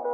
Hi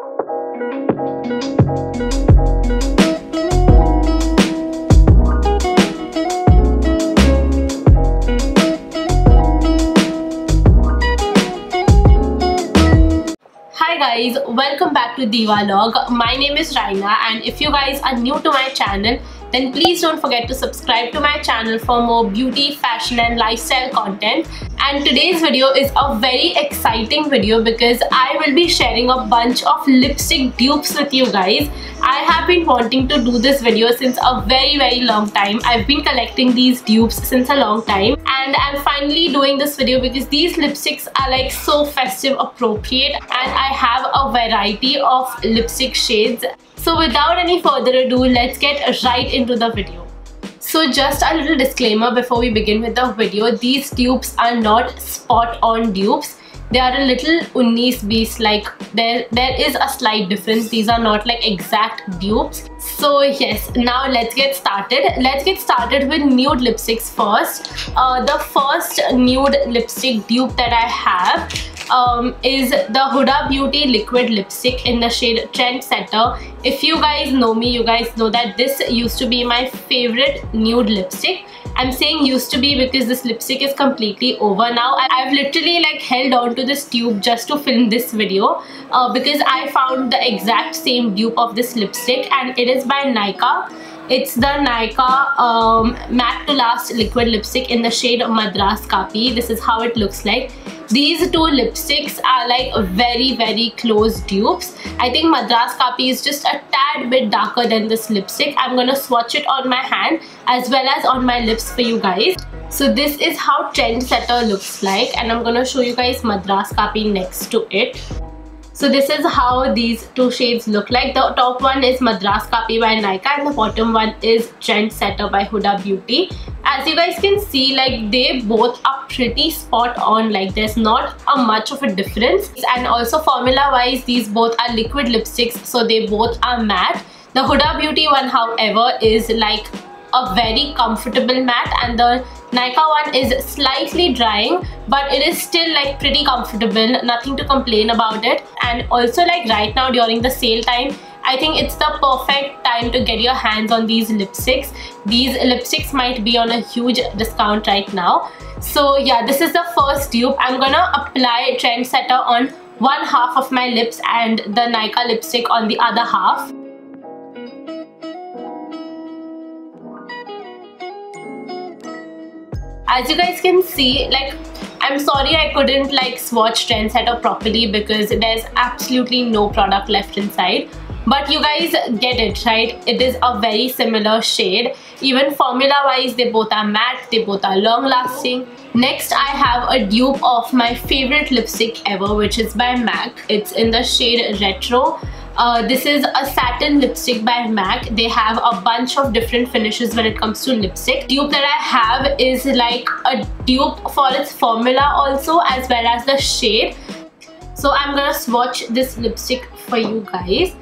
guys, welcome back to Diwalog. My name is Raina and if you guys are new to my channel, then please don't forget to subscribe to my channel for more beauty, fashion and lifestyle content. And today's video is a very exciting video because I will be sharing a bunch of lipstick dupes with you guys. I have been wanting to do this video since a very very long time. I've been collecting these dupes since a long time and I'm finally doing this video because these lipsticks are like so festive appropriate and I have a variety of lipstick shades. So without any further ado, let's get right into the video. So just a little disclaimer before we begin with the video, these dupes are not spot on dupes. They are a little 19 beast like there there is a slight difference. These are not like exact dupes. So yes now let's get started. Let's get started with nude lipsticks first. Uh, the first nude lipstick dupe that i have um, is the Huda Beauty liquid lipstick in the shade Trendsetter. If you guys know me, you guys know that this used to be my favorite nude lipstick. I'm saying used to be because this lipstick is completely over now. I've literally like held on to this tube just to film this video uh, because I found the exact same dupe of this lipstick and it is by Nykaa. It's the Nykaa um, Matte to Last liquid lipstick in the shade Madras Kaapi. This is how it looks like. These two lipsticks are like very very close dupes. I think Madras Kaapi is just a tad bit darker than this lipstick. I'm gonna swatch it on my hand as well as on my lips for you guys. So this is how Trendsetter looks like and I'm gonna show you guys Madras Kaapi next to it. So this is how these two shades look like. The top one is Madras Kaapi by Nykaa and the bottom one is Trendsetter by Huda Beauty. As you guys can see, like they both are pretty spot on. Like there's not a much of a difference. And also formula wise, these both are liquid lipsticks. So they both are matte. The Huda Beauty one, however, is like a very comfortable matte and the Nykaa one is slightly drying but it is still like pretty comfortable. Nothing to complain about it. And also like right now during the sale time I think it's the perfect time to get your hands on these lipsticks. These lipsticks might be on a huge discount right now. So yeah this is the first dupe. I'm gonna apply Trendsetter on one half of my lips and the Nykaa lipstick on the other half as you guys can see like I'm sorry I couldn't like swatch Trendsetter properly because there's absolutely no product left inside. But you guys get it right? It is a very similar shade. Even formula wise they both are matte they both are long lasting next I have a dupe of my favorite lipstick ever which is by MAC. It's in the shade retro uh, this is a satin lipstick by MAC. They have a bunch of different finishes when it comes to lipstick. Dupe that I have is like a dupe for its formula also as well as the shade. So I'm gonna swatch this lipstick for you guys.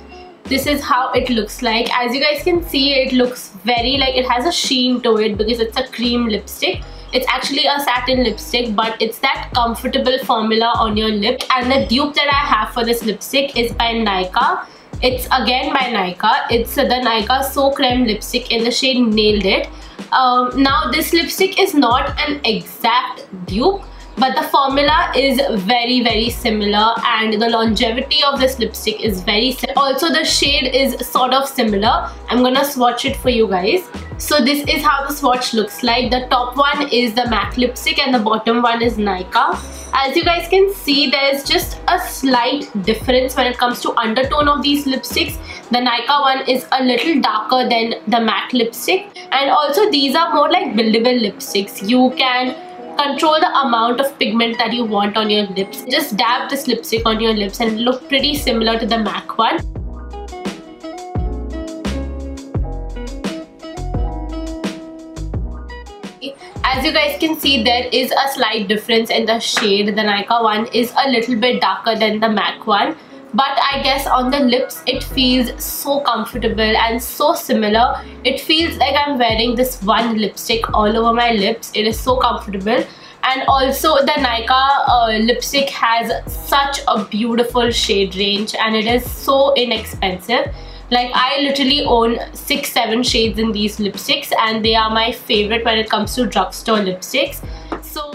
This is how it looks like. As you guys can see, it looks very like it has a sheen to it because it's a cream lipstick. It's actually a satin lipstick but it's that comfortable formula on your lip and the dupe that I have for this lipstick is by Nykaa. It's again by Nykaa. It's the Nykaa So Creme lipstick in the shade Nailed It. Um, now this lipstick is not an exact dupe but the formula is very very similar and the longevity of this lipstick is very similar. also the shade is sort of similar. I'm gonna swatch it for you guys. So this is how the swatch looks like. The top one is the MAC lipstick and the bottom one is Nykaa. As you guys can see there's just a slight difference when it comes to undertone of these lipsticks. The Nykaa one is a little darker than the MAC lipstick. And also these are more like buildable lipsticks. You can control the amount of pigment that you want on your lips. Just dab this lipstick on your lips and look pretty similar to the MAC one. As you guys can see, there is a slight difference in the shade. The Nykaa one is a little bit darker than the MAC one but I guess on the lips it feels so comfortable and so similar. It feels like I'm wearing this one lipstick all over my lips. It is so comfortable and also the Nykaa uh, lipstick has such a beautiful shade range and it is so inexpensive like I literally own 6-7 shades in these lipsticks and they are my favorite when it comes to drugstore lipsticks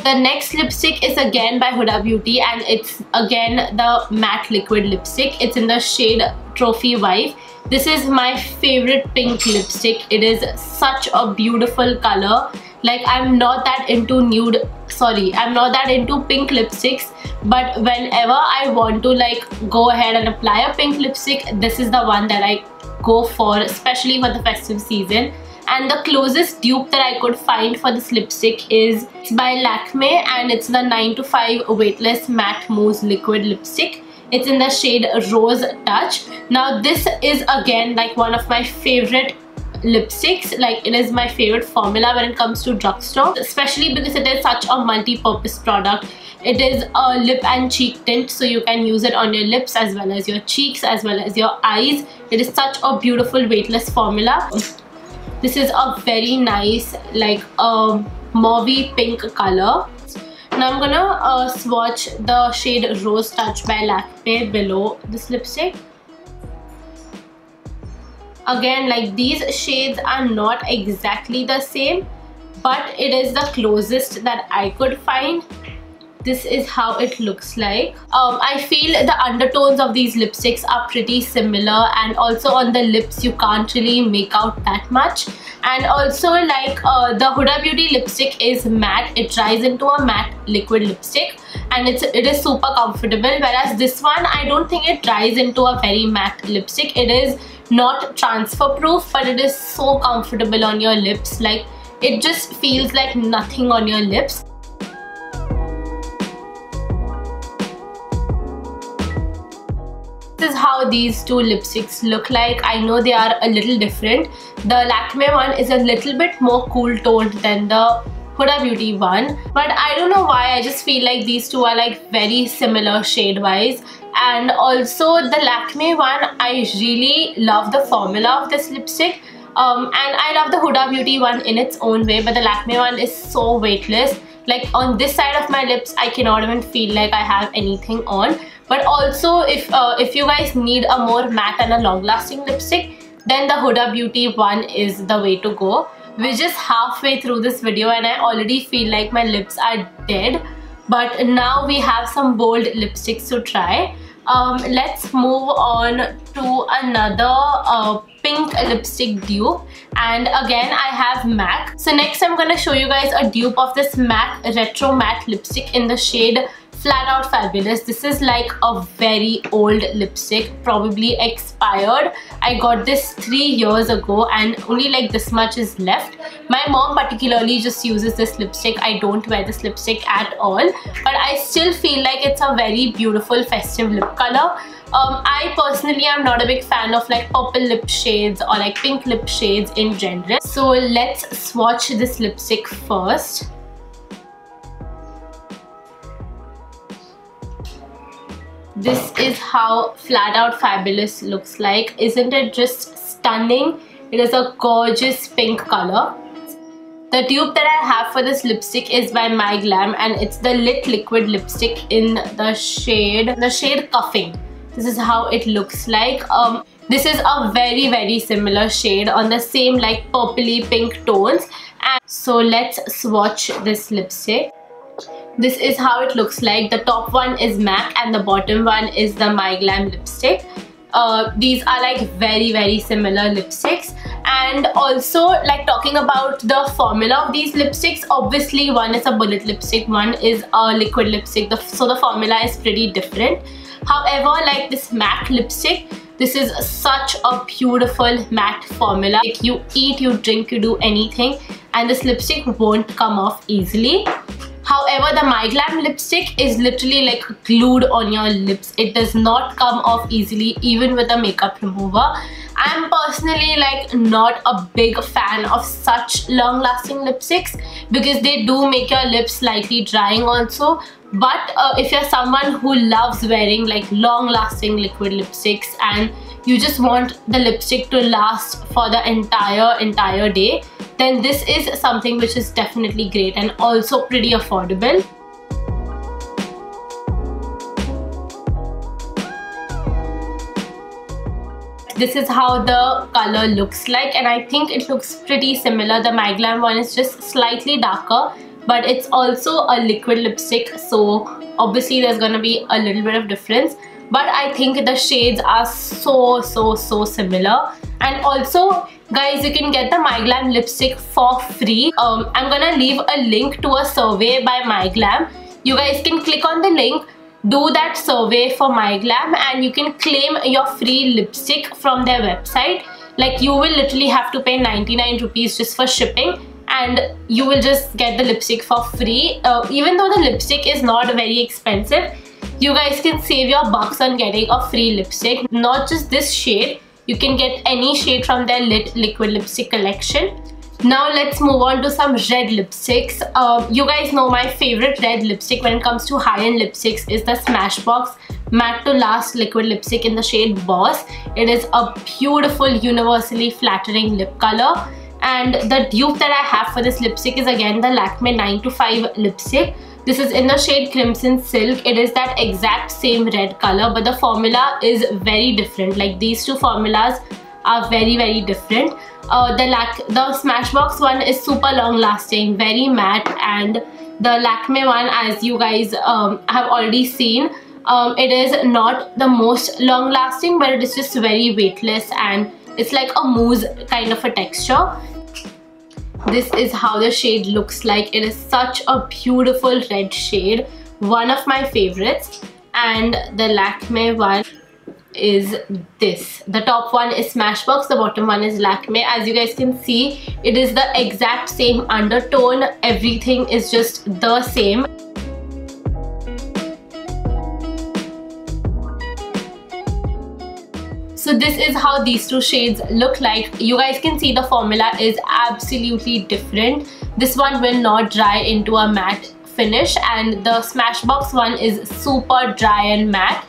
the next lipstick is again by Huda Beauty and it's again the matte liquid lipstick. It's in the shade Trophy Wife. This is my favorite pink lipstick. It is such a beautiful color. Like I'm not that into nude, sorry, I'm not that into pink lipsticks. But whenever I want to like go ahead and apply a pink lipstick, this is the one that I go for, especially for the festive season and the closest dupe that I could find for this lipstick is by Lakme and it's the 9 to 5 weightless matte mousse liquid lipstick. It's in the shade rose touch. Now this is again like one of my favorite lipsticks. Like it is my favorite formula when it comes to drugstore especially because it is such a multi-purpose product. It is a lip and cheek tint so you can use it on your lips as well as your cheeks as well as your eyes. It is such a beautiful weightless formula this is a very nice like a mauvey pink color. Now I'm gonna uh, swatch the shade Rose Touch by Lakme below this lipstick. Again like these shades are not exactly the same but it is the closest that I could find this is how it looks like. Um, I feel the undertones of these lipsticks are pretty similar and also on the lips you can't really make out that much. And also like uh, the Huda Beauty lipstick is matte. It dries into a matte liquid lipstick and it's it is super comfortable. Whereas this one I don't think it dries into a very matte lipstick. It is not transfer proof but it is so comfortable on your lips. Like it just feels like nothing on your lips This is how these two lipsticks look like. I know they are a little different. The Lakme one is a little bit more cool toned than the Huda Beauty one. But I don't know why, I just feel like these two are like very similar shade wise. And also the Lakme one, I really love the formula of this lipstick. Um, and I love the Huda Beauty one in its own way, but the Lakme one is so weightless. Like on this side of my lips, I cannot even feel like I have anything on but also if uh, if you guys need a more matte and a long lasting lipstick then the Huda Beauty one is the way to go. We're just halfway through this video and I already feel like my lips are dead. But now we have some bold lipsticks to try. Um, let's move on to another uh, pink lipstick dupe. And again I have MAC. So next I'm gonna show you guys a dupe of this MAC Retro Matte lipstick in the shade flat out fabulous. This is like a very old lipstick probably expired. I got this three years ago and only like this much is left. My mom particularly just uses this lipstick. I don't wear this lipstick at all but i still feel like it's a very beautiful festive lip color. Um, I personally am not a big fan of like purple lip shades or like pink lip shades in general. So let's swatch this lipstick first. This is how flat out fabulous looks like isn't it just stunning it is a gorgeous pink color the tube that I have for this lipstick is by MyGlamm and it's the Lit Liquid lipstick in the shade, the shade Cuffing. This is how it looks like. Um, this is a very very similar shade on the same like purpley pink tones. And so let's swatch this lipstick this is how it looks like. The top one is MAC and the bottom one is the MyGlamm lipstick. Uh, these are like very very similar lipsticks. And also like talking about the formula of these lipsticks obviously one is a bullet lipstick one is a liquid lipstick. The, so the formula is pretty different. However like this MAC lipstick this is such a beautiful matte formula. Like you eat you drink you do anything and this lipstick won't come off easily However, the MyGlamm lipstick is literally like glued on your lips. It does not come off easily even with a makeup remover. I'm personally like not a big fan of such long lasting lipsticks because they do make your lips slightly drying also but uh, if you're someone who loves wearing like long lasting liquid lipsticks and you just want the lipstick to last for the entire entire day then this is something which is definitely great and also pretty affordable. this is how the color looks like and I think it looks pretty similar the MyGlamm one is just slightly darker but it's also a liquid lipstick so obviously there's gonna be a little bit of difference but I think the shades are so so so similar. And also guys you can get the MyGlamm lipstick for free. Um, I'm gonna leave a link to a survey by MyGlamm. You guys can click on the link do that survey for MyGlamm and you can claim your free lipstick from their website. Like you will literally have to pay 99 rupees just for shipping and you will just get the lipstick for free. Uh, even though the lipstick is not very expensive you guys can save your bucks on getting a free lipstick not just this shade you can get any shade from their lit liquid lipstick collection now let's move on to some red lipsticks. Uh, you guys know my favorite red lipstick when it comes to high-end lipsticks is the Smashbox Matte to Last Liquid Lipstick in the shade Bawse. It is a beautiful, universally flattering lip color. And the dupe that I have for this lipstick is again the Lakme 9 to 5 lipstick. This is in the shade Crimson Silk. It is that exact same red color but the formula is very different. Like these two formulas are very very different uh, the lac the smashbox one is super long lasting very matte and the lakme one as you guys um, have already seen um, it is not the most long lasting but it is just very weightless and it's like a mousse kind of a texture this is how the shade looks like. It is such a beautiful red shade. One of my favorites. And the Lakme one is this. The top one is smashbox. The bottom one is lakme as you guys can see it is the exact same undertone. Everything is just the same so this is how these two shades look like. You guys can see the formula is absolutely different. This one will not dry into a matte finish and the smashbox one is super dry and matte.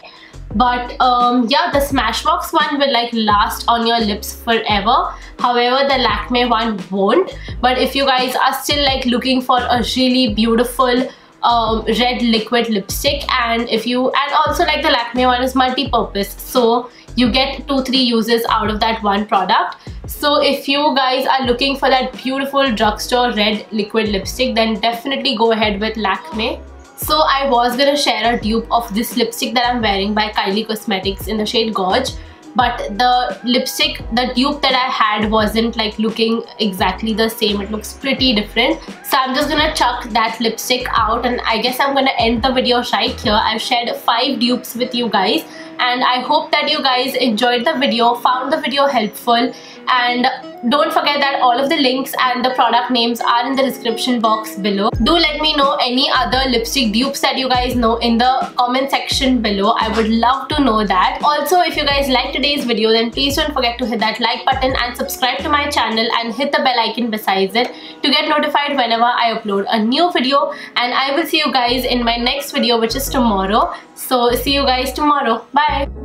But um, yeah the smashbox one will like last on your lips forever. However the Lakme one won't. But if you guys are still like looking for a really beautiful um, red liquid lipstick and if you and also like the Lakme one is multi-purpose so you get two three uses out of that one product. So if you guys are looking for that beautiful drugstore red liquid lipstick then definitely go ahead with Lakme so I was gonna share a dupe of this lipstick that I'm wearing by Kylie Cosmetics in the shade Gorge but the lipstick, the dupe that I had wasn't like looking exactly the same. It looks pretty different. So I'm just gonna chuck that lipstick out and I guess I'm gonna end the video right here. I've shared 5 dupes with you guys and I hope that you guys enjoyed the video, found the video helpful and don't forget that all of the links and the product names are in the description box below. Do let me know any other lipstick dupes that you guys know in the comment section below. I would love to know that. Also, if you guys like today's video, then please don't forget to hit that like button and subscribe to my channel and hit the bell icon besides it to get notified whenever I upload a new video. And I will see you guys in my next video, which is tomorrow. So, see you guys tomorrow. Bye.